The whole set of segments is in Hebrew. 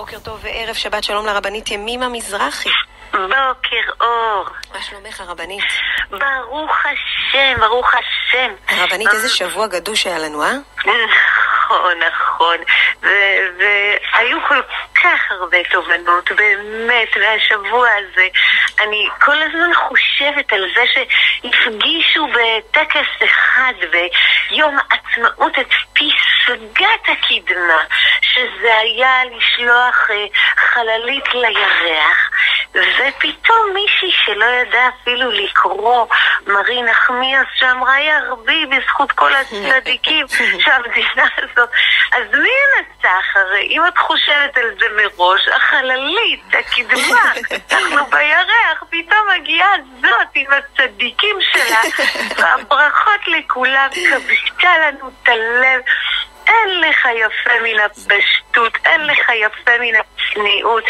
בוקר טוב וערב שבת שלום לרבנית ימימה מזרחי. בוקר אור. מה שלומך הרבנית? ברוך השם, ברוך השם. הרבנית, איזה שבוע גדוש היה לנו, אה? נכון, נכון. והיו כל כך הרבה תובנות, באמת, מהשבוע הזה. אני כל הזמן חושבת על זה שהפגישו בטקס אחד ביום העצמאות את פסגת הקדמה, שזה היה לשלוח אה, חללית לירח. ופתאום מישהי שלא ידעה אפילו לקרוא, מרי נחמיאס, שאמרה ירבי בזכות כל הצדיקים שהמדינה הזאת. אז מי ינצח? הרי אם את חושבת על זה מראש, החללית, הקדמה, אנחנו בירח, פתאום מגיעה זאת עם הצדיקים שלה, והברכות לכולם, כבשה לנו את הלב. אין לך יפה מן הפשטות, אין לך יפה מן הצניעות,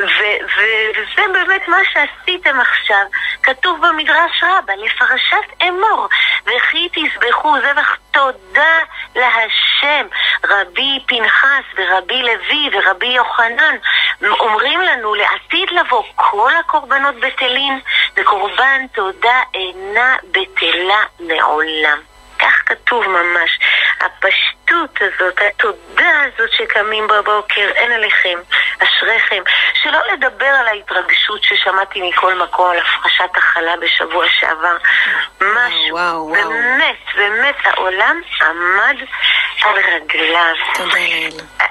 ו- ו- וזה באמת מה שעשיתם עכשיו. כתוב במדרש רבה, לפרשת אמור, וכי תזבחו זבח תודה להשם. רבי פנחס ורבי לוי ורבי יוחנן אומרים לנו לעתיד לבוא כל הקורבנות בטלין, וקורבן תודה אינה בטלה לעולם. כך כתוב ממש. הפשטות הזאת, התודה הזאת שקמים בבוקר, אין עליכם, אשריכם. שלא לדבר על ההתרגשות ששמעתי מכל מקום על הפרשת החלה בשבוע שעבר. משהו, וואו, וואו. באמת, באמת העולם עמד על רגליו. תודה לאל.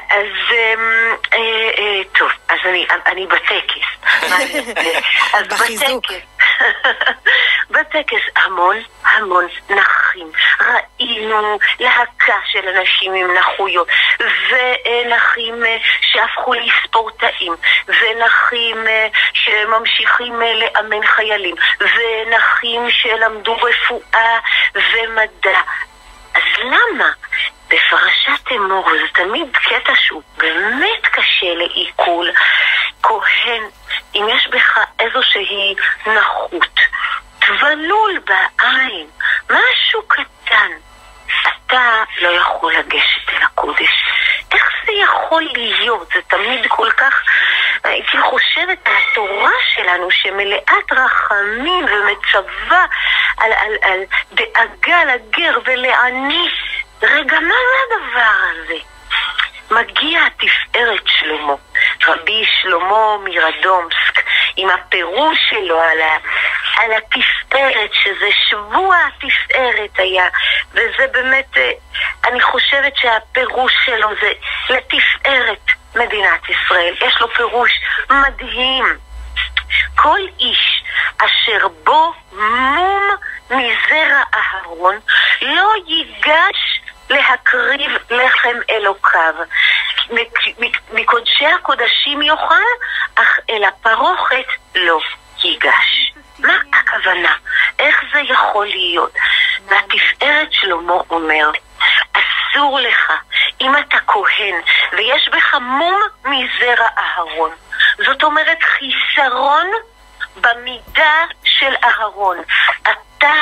אז אמ, אה, אה, טוב, אז אני, אני בטקס. אז בחיזוק. בטקס. בטקס המון המון נחים. ראינו להקה של אנשים עם נכויות, ונכים אה, שהפכו לספורטאים, ונכים אה, שממשיכים אה, לאמן חיילים, ונכים שלמדו רפואה ומדע. אז למה? בפרשת אמור, זה תמיד קטע שהוא באמת קשה לעיכול. כהן, אם יש בך איזושהי נכות, יכול להיות? זה תמיד כל כך... הייתי חושבת על התורה שלנו שמלאת רחמים ומצווה על, על, על דאגה לגר ולעני. רגע, מה זה הדבר הזה? מגיע התפארת שלמה, רבי שלמה מרדומסק, עם הפירוש שלו על, ה, על התפארת, שזה שבוע התפארת היה, וזה באמת, אה, אני חושבת שהפירוש שלו זה לתפארת מדינת ישראל. יש לו פירוש מדהים. כל איש אשר בו מום מזרע אהרון לא ייגש להקריב לחם אלוקיו. מקודשי הקודשים יאכל, אך אל הפרוכת לא ייגש. מה הכוונה? איך זה יכול להיות? והתפארת שלמה אומר, אסור לך, אם אתה כהן ויש בך מום מזרע אהרון, זאת אומרת חיסרון במידה של אהרון. אתה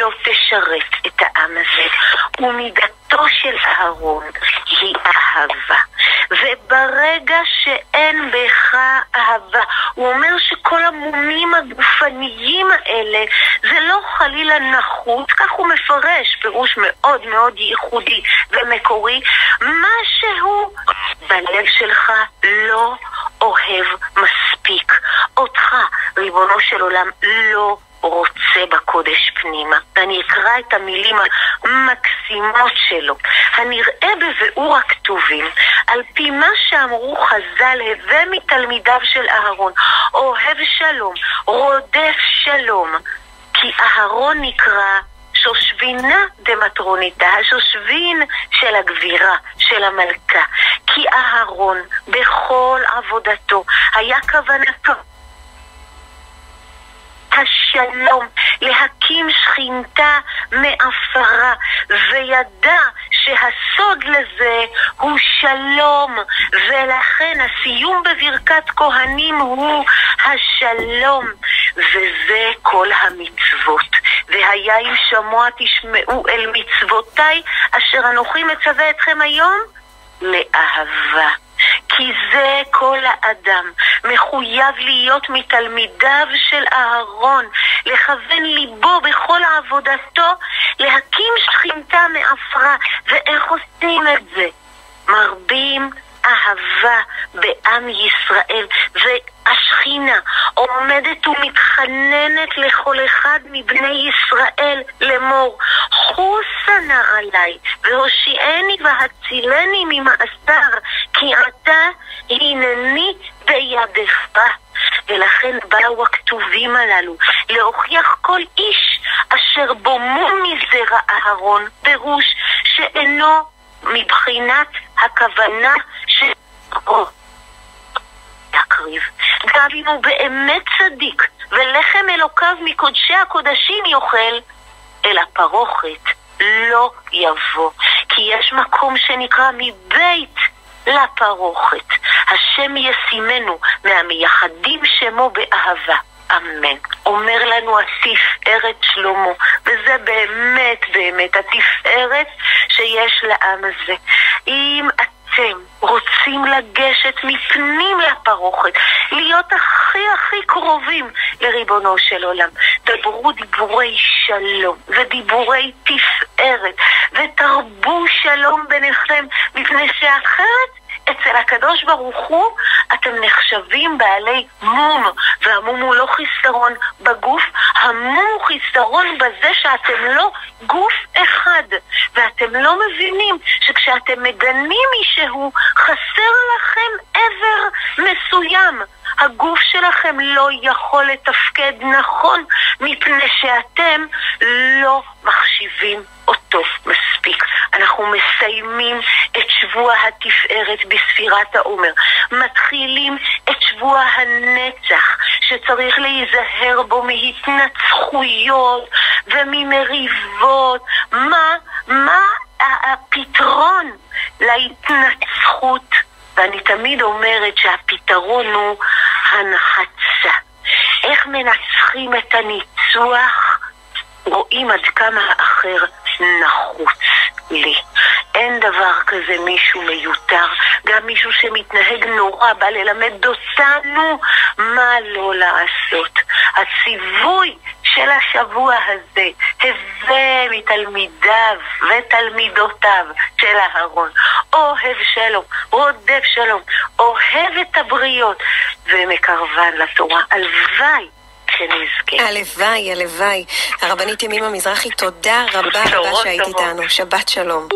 לא תשרת את העם הזה, ומידתו של אהרון היא אהבה. וברגע שאין בך אהבה, הוא אומר שכל המומים הגופניים האלה זה לא חלילה נחות, כך הוא מפרש, פירוש מאוד מאוד ייחודי ומקורי, משהו בלב שלך לא אוהב מספיק. אותך, ריבונו של עולם, לא רוצה בקודש פנימה. ואני אקרא את המילים המקסימות שלו. הנראה בביאור הכתובים, על פי מה שאמרו חז"ל, הווה מתלמידיו של אהרון, אוהב שלום, רודף שלום, כי אהרון נקרא שושבינה דמטרוניתא, השושבין של הגבירה, של המלכה. כי אהרון בכל עבודתו היה כוונתו השלום, להקים שכינתה מעפרה, וידע שהסוד לזה הוא שלום, ולכן הסיום בברכת כהנים הוא השלום, וזה כל המצוות. והיה אם שמוע תשמעו אל מצוותיי, אשר אנוכי מצווה אתכם היום, לאהבה. כי זה כל האדם מחויב להיות מתלמידיו של אהרון, לכוון ליבו בכל עבודתו, להקים שכינתה מעפרה. ואיך עושים את זה? מרבים אהבה בעם ישראל, והשכינה עומדת ומתחננת לכל אחד מבני ישראל לאמור, חוסה נא עליי, והושיעני והצילני ממאסר, כי עתה הנני בידך. ולכן באו הכתובים הללו להוכיח כל איש אשר בומו מזרע אהרון, פירוש שאינו מבחינת הכוונה של להקריב. גם אם הוא באמת צדיק, ולחם אלוקיו מקודשי הקודשים יאכל, אל הפרוכת לא יבוא. כי יש מקום שנקרא מבית לפרוכת. השם ישימנו מהמייחדים שמו באהבה. אמן. אומר לנו התפארת שלמה, וזה באמת באמת התפארת שיש לעם הזה. אם אתם רוצים לגשת מפנים לפרוכת, להיות הכי הכי קרובים לריבונו של עולם, דברו דיבורי שלום ודיבורי תפארת ותרבו שלום ביניכם, מפני שאחרת אצל הקדוש ברוך הוא אתם נחשבים בעלי מום, והמום הוא לא חיסרון בגוף, המום הוא חיסרון בזה שאתם לא גוף אחד, ואתם לא מבינים שכשאתם מגנים מישהו, חסר לכם איבר מסוים. הגוף שלכם לא יכול לתפקד נכון, מפני שאתם לא מחשיבים אותו מספיק. אנחנו מסיימים שבוע התפארת בספירת העומר. מתחילים את שבוע הנצח, שצריך להיזהר בו מהתנצחויות וממריבות. מה, מה הפתרון להתנצחות? ואני תמיד אומרת שהפתרון הוא הנחצה. איך מנצחים את הניצוח? רואים עד כמה האחר נחוץ לי. אין דבר כזה מישהו מיותר, גם מישהו שמתנהג נורא, בא ללמד אותנו מה לא לעשות. הציווי של השבוע הזה, הווה מתלמידיו ותלמידותיו של אהרון, אוהב שלום, רודף שלום, אוהב את הבריות ומקרבן לתורה. הלוואי שנזכה. הלוואי, הלוואי. הרבנית ימימה מזרחי, תודה רבה רבה שהיית איתנו. שבת שלום.